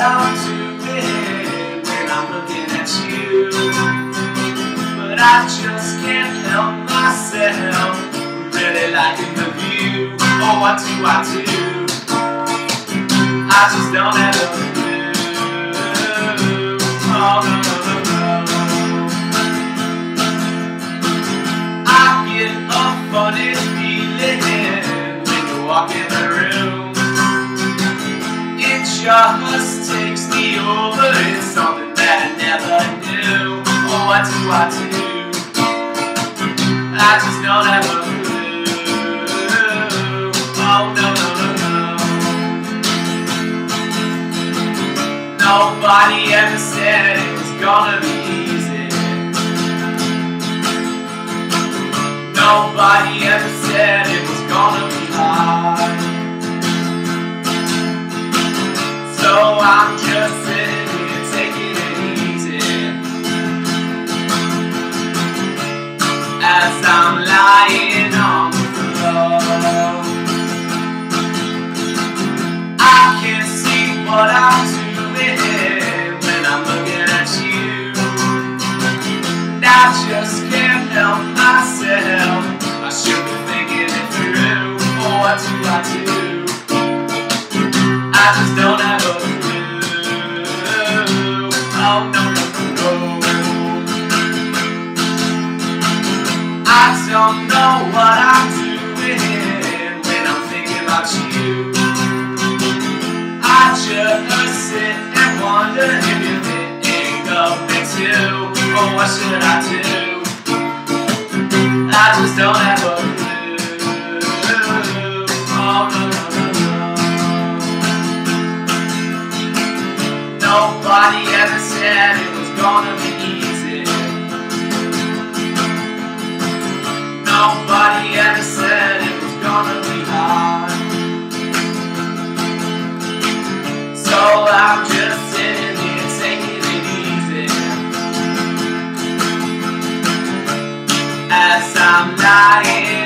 how to live when I'm looking at you. But I just can't help myself, really liking the view. Oh, what do I do? I just don't have ever. Just takes me over. It's something that I never knew. Oh, what do I do? I just don't a clue. Oh, no, no, no, no. Nobody ever said it was gonna be easy. Nobody what I'm doing when I'm looking at you. And I just can't help myself. I should be thinking it through. Oh, what do I do? I just don't have a clue. I don't know what I sit and wonder if you think of me too. Oh, what should I do? I just don't have a. Nobody ever said it was gonna be easy. I'm dying.